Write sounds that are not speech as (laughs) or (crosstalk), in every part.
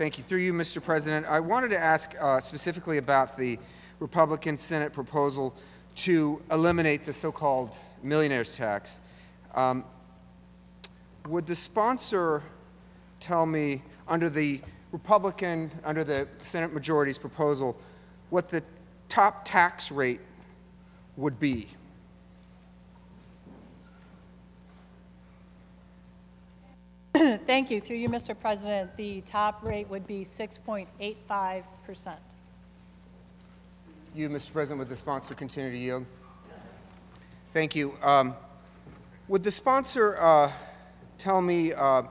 Thank you. Through you, Mr. President, I wanted to ask uh, specifically about the Republican Senate proposal to eliminate the so-called millionaire's tax. Um, would the sponsor tell me, under the Republican, under the Senate majority's proposal, what the top tax rate would be? (coughs) Thank you. Through you, Mr. President, the top rate would be 6.85%. You, Mr. President, would the sponsor continue to yield? Yes. Thank you. Um, would the sponsor uh, tell me uh,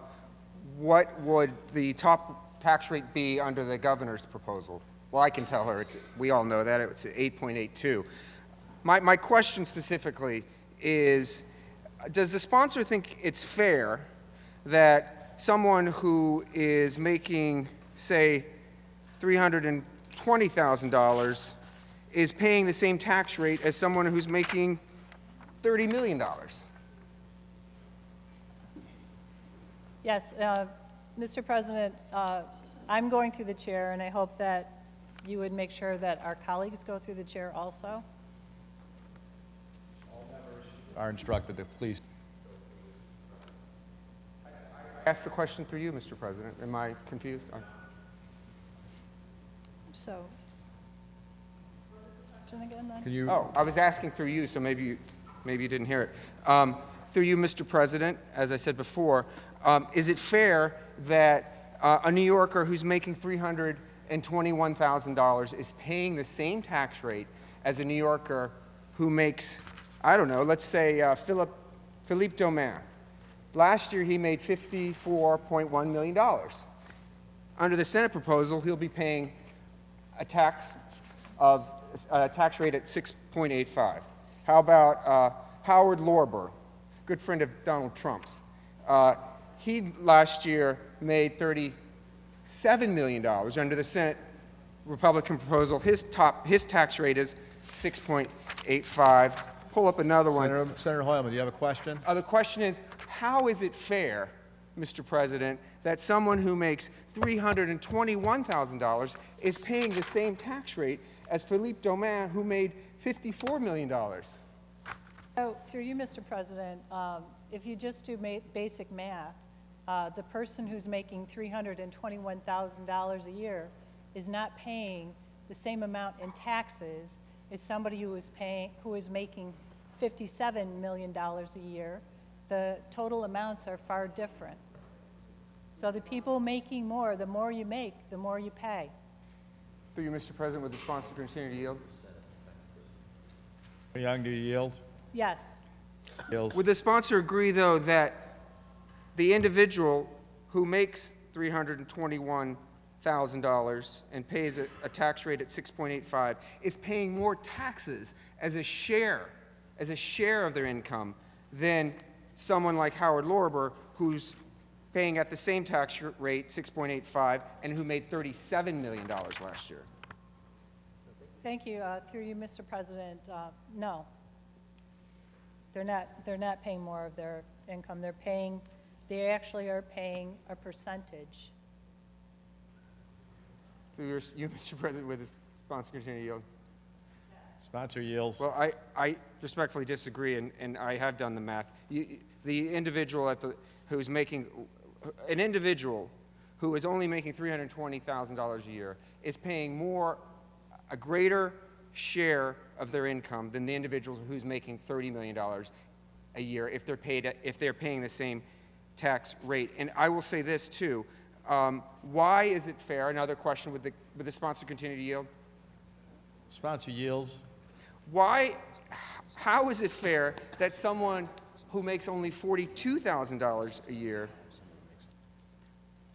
what would the top tax rate be under the governor's proposal? Well, I can tell her. It's, we all know that. It's 8.82. My, my question specifically is, does the sponsor think it's fair that someone who is making, say, $320,000 is paying the same tax rate as someone who's making $30 million? Yes, uh, Mr. President, uh, I'm going through the chair, and I hope that you would make sure that our colleagues go through the chair also. Are instructed to please. Ask the question through you, Mr. President. Am I confused? I- So, what was the question again, then? Can you, Oh, I was asking through you, so maybe you, maybe you didn't hear it. Um, Through you, Mr. President, as I said before, um, is it fair that uh, a New Yorker who's making $321,000 is paying the same tax rate as a New Yorker who makes, I don't know, let's say uh, Philip, Philippe Dauman? Last year, he made $54.1 million. Under the Senate proposal, he'll be paying a tax of a tax rate at 6.85. How about uh, Howard Lorber, good friend of Donald Trump's? Uh, he last year made 37 million dollars under the Senate Republican proposal. His top his tax rate is 6.85. Pull up another one. Senator, Senator Hoylman, do you have a question? Uh, the question is, how is it fair, Mr. President, that someone who makes $321,000 is paying the same tax rate as Philippe Dauman, who made $54 million? So, through you, Mr. President, um, if you just do ma- basic math, uh, the person who's making $321,000 a year is not paying the same amount in taxes as somebody who is paying, who is making $57 million a year. The total amounts are far different. So the people making more, the more you make, the more you pay. Through you, Mr. President, would the sponsor continue to yield? Young, do you yield? Yes. Yields. Would the sponsor agree, though, that the individual who makes $321,000 and pays a, a tax rate at 6.85 is paying more taxes as a share, as a share of their income than someone like Howard Lorber, who's paying at the same tax rate, 6.85, and who made $37 million last year? Thank you. Uh, Through you, Mr. President, uh, no. They're not, they're not paying more of their income. They're paying, they actually are paying a percentage. Through your, (laughs) you, Mr. President, with the sponsor continue to yield? Sponsor yields. Well, I, I respectfully disagree, and, and I have done the math. You, the individual at the, who's making, an individual who is only making $320,000 a year is paying more, a greater share of their income than the individual who's making $30 million a year if they're paid, if they're paying the same tax rate. And I will say this too, um, why is it fair, another question, would the, would the sponsor continue to yield? Sponsor yields. Why, how is it fair that someone who makes only $42,000 a year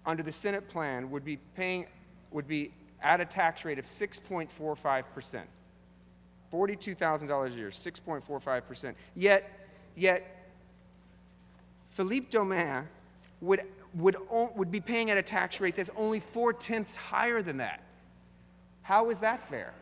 under the Senate plan would be paying, would be at a tax rate of 6.45%? $42,000 a year, 6.45%. Yet, yet Philippe Dauman would, would, would be paying at a tax rate that's only four tenths higher than that. How is that fair?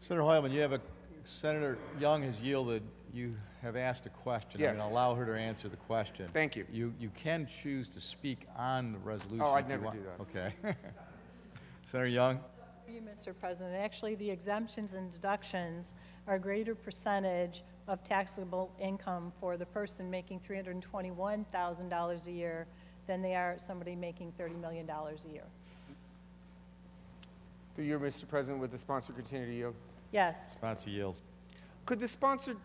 Senator Hoylman, you have a Senator Young has yielded you have asked a question. Yes. I'm going to allow her to answer the question. Thank you. You, you can choose to speak on the resolution. Oh, I'd if you never want. do Okay. (laughs) Senator Young? Through you, Mr. President, actually, the exemptions and deductions are a greater percentage of taxable income for the person making $321,000 a year than they are somebody making $30 million a year. Through you, Mr. President, would the sponsor continue to yield? Yes. Sponsor yields. Could the sponsor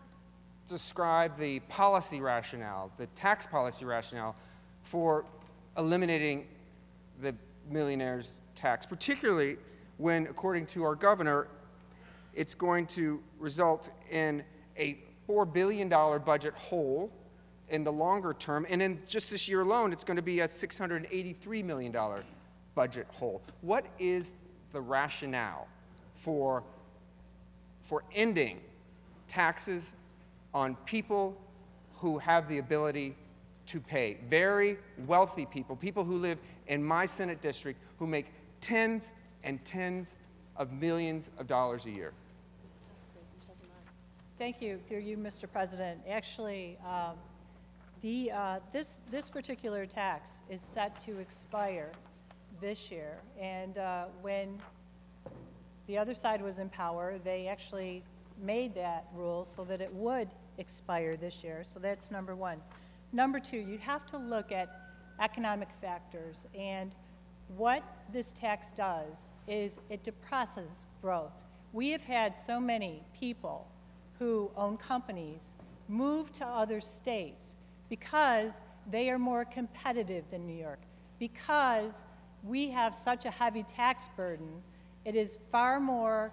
describe the policy rationale, the tax policy rationale for eliminating the millionaire's tax, particularly when, according to our governor, it's going to result in a $4 billion budget hole in the longer term, and in just this year alone, it's going to be a $683 million budget hole. What is the rationale for for ending taxes on people who have the ability to pay. Very wealthy people, people who live in my Senate district who make tens and tens of millions of dollars a year. Thank you, through you, Mr. President. Actually, um, the, uh, this, this particular tax is set to expire this year. And uh, when the other side was in power, they actually made that rule so that it would expire this year. So that's number one. Number two, you have to look at economic factors. And what this tax does is it depresses growth. We have had so many people who own companies move to other states because they are more competitive than New York, because we have such a heavy tax burden it is far more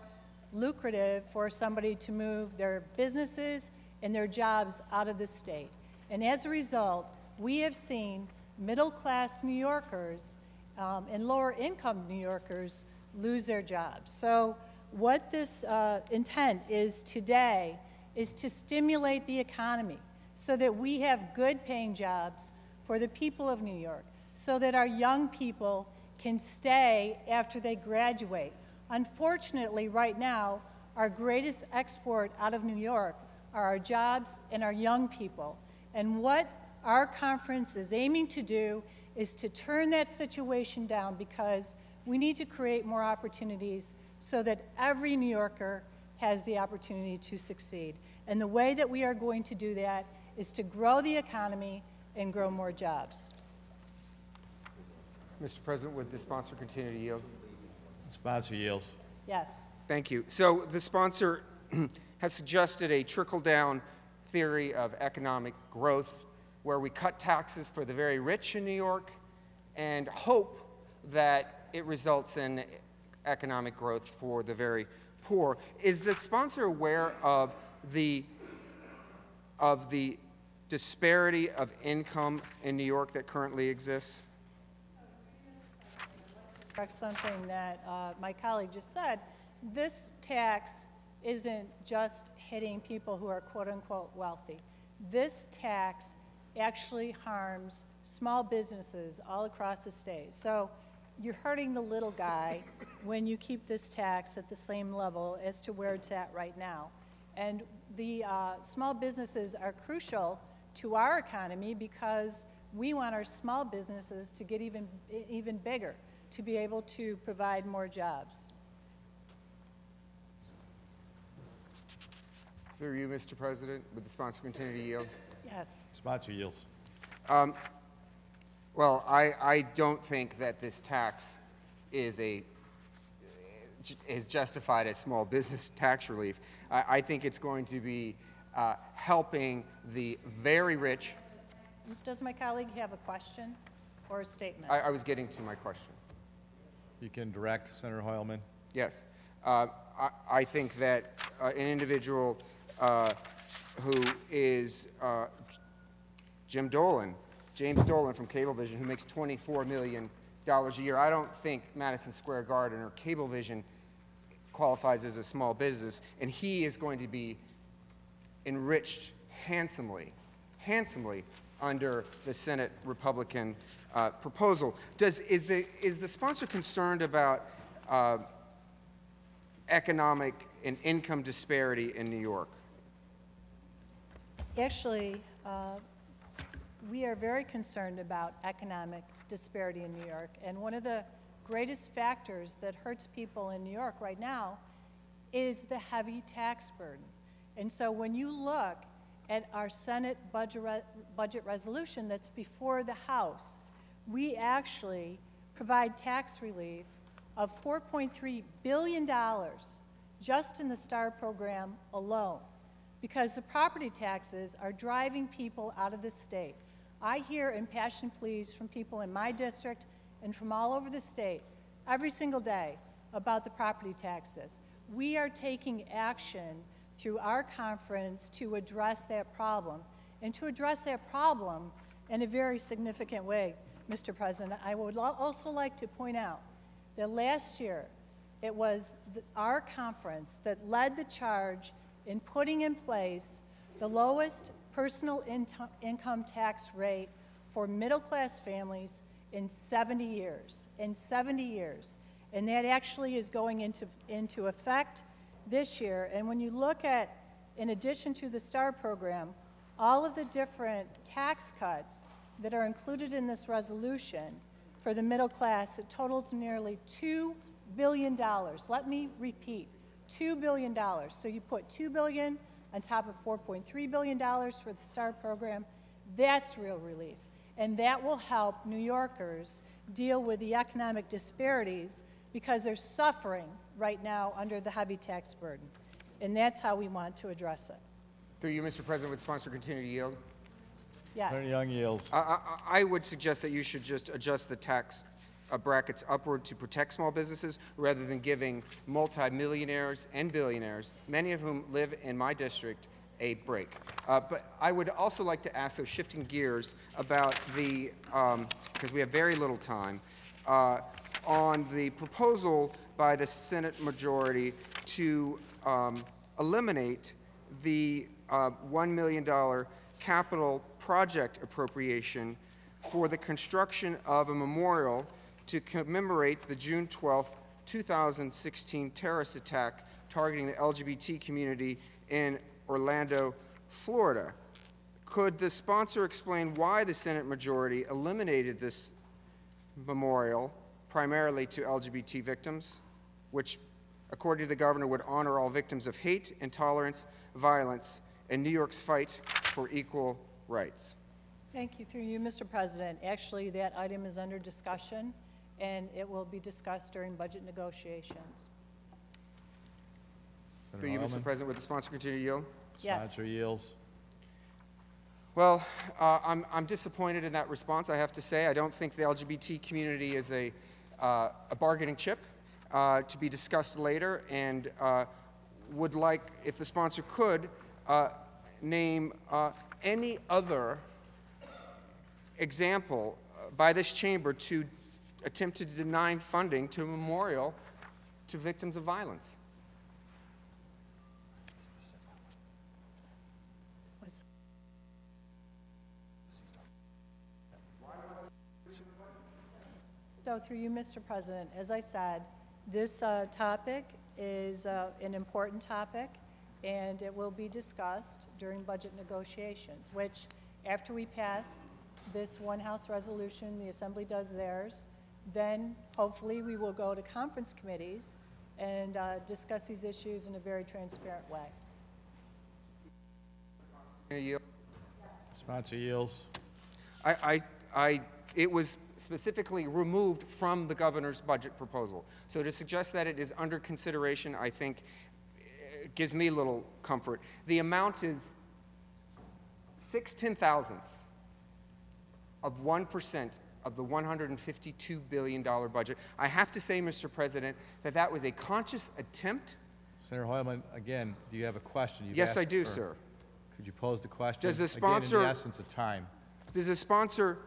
lucrative for somebody to move their businesses and their jobs out of the state. And as a result, we have seen middle-class New Yorkers um, and lower-income New Yorkers lose their jobs. So what this uh, intent is today is to stimulate the economy so that we have good-paying jobs for the people of New York, so that our young people can stay after they graduate. Unfortunately, right now, our greatest export out of New York are our jobs and our young people. And what our conference is aiming to do is to turn that situation down because we need to create more opportunities so that every New Yorker has the opportunity to succeed. And the way that we are going to do that is to grow the economy and grow more jobs. Mr. President, would the sponsor continue to yield? Sponsor yields. Yes. Thank you. So the sponsor (clears throat) has suggested a trickle-down theory of economic growth where we cut taxes for the very rich in New York and hope that it results in economic growth for the very poor. Is the sponsor aware of the of the disparity of income in New York that currently exists? something that uh, my colleague just said. This tax isn't just hitting people who are quote-unquote wealthy. This tax actually harms small businesses all across the state. So you're hurting the little guy when you keep this tax at the same level as to where it's at right now. And the uh, small businesses are crucial to our economy because we want our small businesses to get even, even bigger to be able to provide more jobs. Through you, Mr. President, would the sponsor continue to yield? Yes. Sponsor yields. Well, I, I don't think that this tax is a, is justified as small business (laughs) tax relief. I, I think it's going to be uh, helping the very rich. Does my colleague have a question or a statement? I, I was getting to my question. You can direct Senator Hoylman. Yes. Uh, I, I think that uh, an individual uh, who is uh, Jim Dolan, James Dolan from Cablevision, who makes $24 million a year, I don't think Madison Square Garden or Cablevision qualifies as a small business, and he is going to be enriched handsomely, handsomely under the Senate Republican uh, proposal. Does, is, the, is the sponsor concerned about uh, economic and income disparity in New York? Actually, uh, we are very concerned about economic disparity in New York, and one of the greatest factors that hurts people in New York right now is the heavy tax burden. And so when you look at our Senate budget, re- budget resolution that's before the House, we actually provide tax relief of $4.3 billion just in the STAR program alone because the property taxes are driving people out of the state. I hear impassioned pleas from people in my district and from all over the state every single day about the property taxes. We are taking action through our conference to address that problem. And to address that problem in a very significant way, Mr. President, I would also like to point out that last year, it was the- our conference that led the charge in putting in place the lowest personal income tax rate for middle-class families in 70 years, in 70 years. And that actually is going into, into effect this year. And when you look at, in addition to the STAR program, all of the different tax cuts that are included in this resolution for the middle class, it totals nearly $2 billion. Let me repeat, $2 billion. So you put 2 billion on top of $4.3 billion for the STAR program, that's real relief. And that will help New Yorkers deal with the economic disparities because they're suffering right now under the heavy tax burden. And that's how we want to address it. Through you, Mr. President, would sponsor continue to yield? Yes. Senator Young yields. I, I, I would suggest that you should just adjust the tax uh, brackets upward to protect small businesses rather than giving multimillionaires and billionaires, many of whom live in my district, a break. Uh, but I would also like to ask, so shifting gears, about the, because we have very little time, uh, on the proposal by the Senate majority to um, eliminate the uh, $1 million capital project appropriation for the construction of a memorial to commemorate the June 12, 2016 terrorist attack targeting the LGBT community in Orlando, Florida. Could the sponsor explain why the Senate majority eliminated this memorial primarily to LGBT victims, which, according to the governor, would honor all victims of hate, intolerance, violence, and New York's fight for equal rights? Thank you. Through you, Mr. President. Actually, that item is under discussion, and it will be discussed during budget negotiations. Senator Through you, Mr. Hoylman. President, would the sponsor continue to yield? Yes. Sponsor yields. Well, uh, I'm, I'm disappointed in that response, I have to say. I don't think the LGBT community is a, uh, a bargaining chip uh, to be discussed later, and uh, would like, if the sponsor could, uh, name uh, any other example uh, by this chamber to attempt to deny funding to a memorial to victims of violence. So through you, Mr. President, as I said, this uh, topic is uh, an important topic, and it will be discussed during budget negotiations, which, after we pass this one-house resolution, the Assembly does theirs, then hopefully we will go to conference committees and uh, discuss these issues in a very transparent way. Yield? Sponsor yields. I, I, I, it was specifically removed from the governor's budget proposal. So to suggest that it is under consideration, I think, eh, gives me a little comfort. The amount is six ten thousandths of 1% of the $152 billion budget. I have to say, Mr. President, that that was a conscious attempt. Senator Hoylman, again, do you have a question? You've Yes, I do, for- sir. Could you pose the question? Does the sponsor, Again, in the essence of time. Does the sponsor,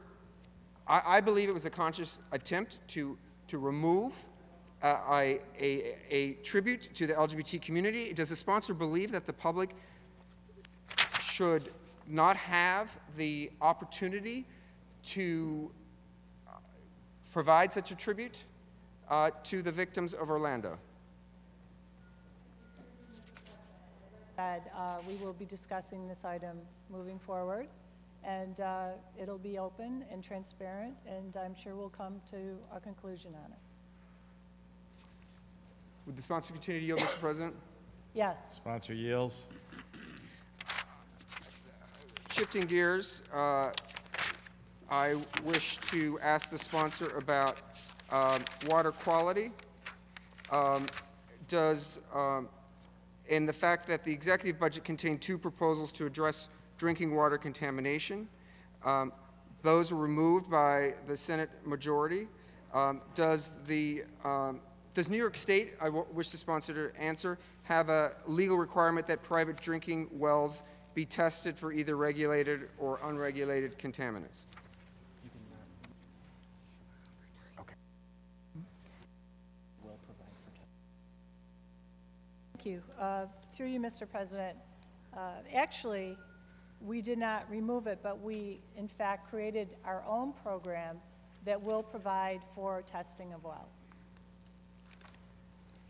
I, I believe it was a conscious attempt to, to remove uh, a, a, a tribute to the LGBT community. Does the sponsor believe that the public should not have the opportunity to provide such a tribute uh, to the victims of Orlando? said, uh, we will be discussing this item moving forward, and uh, it'll be open and transparent, and I'm sure we'll come to a conclusion on it. Would the sponsor continue to yield, Mr. President? Yes, Sponsor yields. Shifting gears, uh, I wish to ask the sponsor about um, water quality. Um, Does, um, and the fact that the executive budget contained two proposals to address drinking water contamination. Um, Those were removed by the Senate majority. Um, Does the, um, does New York State, I wish the sponsor to answer, have a legal requirement that private drinking wells be tested for either regulated or unregulated contaminants? Thank you. Uh, Through you, Mr. President, uh, actually, we did not remove it, but we, in fact, created our own program that will provide for testing of wells.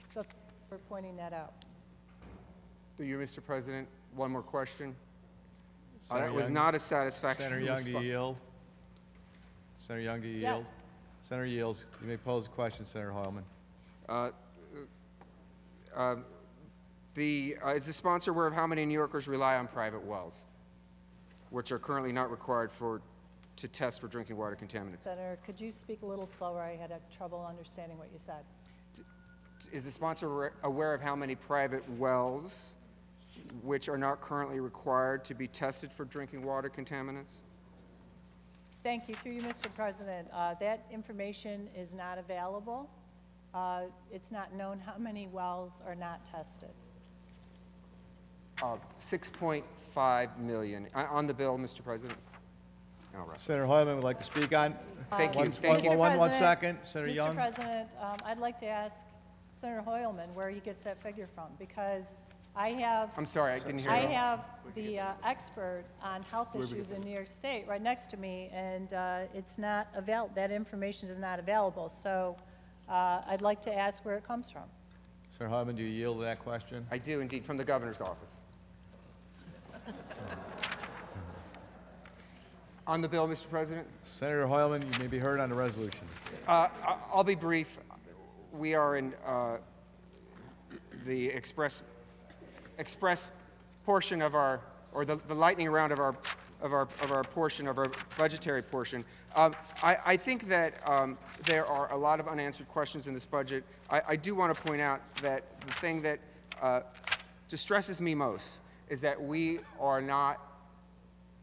So we're pointing that out. Through you, Mr. President, one more question. Uh, Senator That was not a satisfactory Senator Young, do you yield? Senator Young, do you Yes. yield? Senator yields. You may pose a question, Senator Hoylman. The, uh, is the sponsor aware of how many New Yorkers rely on private wells, which are currently not required for, to test for drinking water contaminants? Senator, could you speak a little slower? I had trouble understanding what you said. Is the sponsor aware- aware of how many private wells which are not currently required to be tested for drinking water contaminants? Thank you. Through you, Mr. President, uh, that information is not available. Uh, It's not known how many wells are not tested. Uh, 6.5 million. Uh, On the bill, Mr. President? All right. Senator Hoylman would like to speak on. Thank you, One- thank you. one- one- one Mr. second, President- Senator Mr. Young. President, um, I'd like to ask Senator Hoylman where he gets that figure from, because I have, I'm sorry, I didn't hear I you. have the uh, expert on health issues in New York State right next to me, and uh, it's not avail, that information is not available. So uh, I'd like to ask where it comes from. Senator Hoylman, do you yield to that question? I do indeed, from the governor's office. On the bill, Mr. President? Senator Hoylman, you may be heard on the resolution. Uh, I'll be brief. We are in uh, the express, express portion of our, or the the lightning round of our, of our, of our portion, of our budgetary portion. Um, I, I think that um, there are a lot of unanswered questions in this budget. I, I do want to point out that the thing that uh, distresses me most is that we are not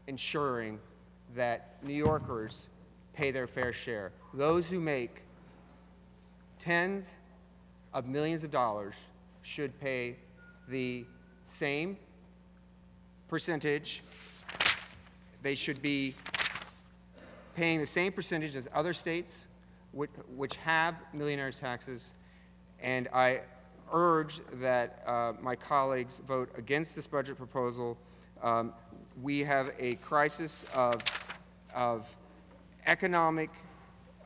ensuring that New Yorkers pay their fair share. Those who make tens of millions of dollars should pay the same percentage. They should be paying the same percentage as other states which, which have millionaires' taxes. And I urge that uh, my colleagues vote against this budget proposal. Um, we have a crisis of, of economic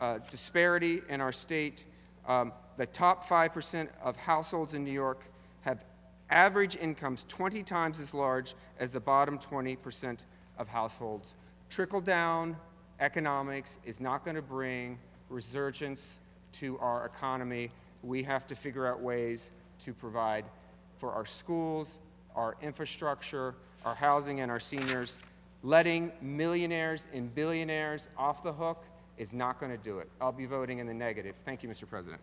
uh, disparity in our state. Um, the top 5% of households in New York have average incomes 20 times as large as the bottom 20% of households. Trickle down economics is not going to bring resurgence to our economy. We have to figure out ways to provide for our schools, our infrastructure, our housing, and our seniors. Letting millionaires and billionaires off the hook is not going to do it. I'll be voting in the negative. Thank you, Mr. President.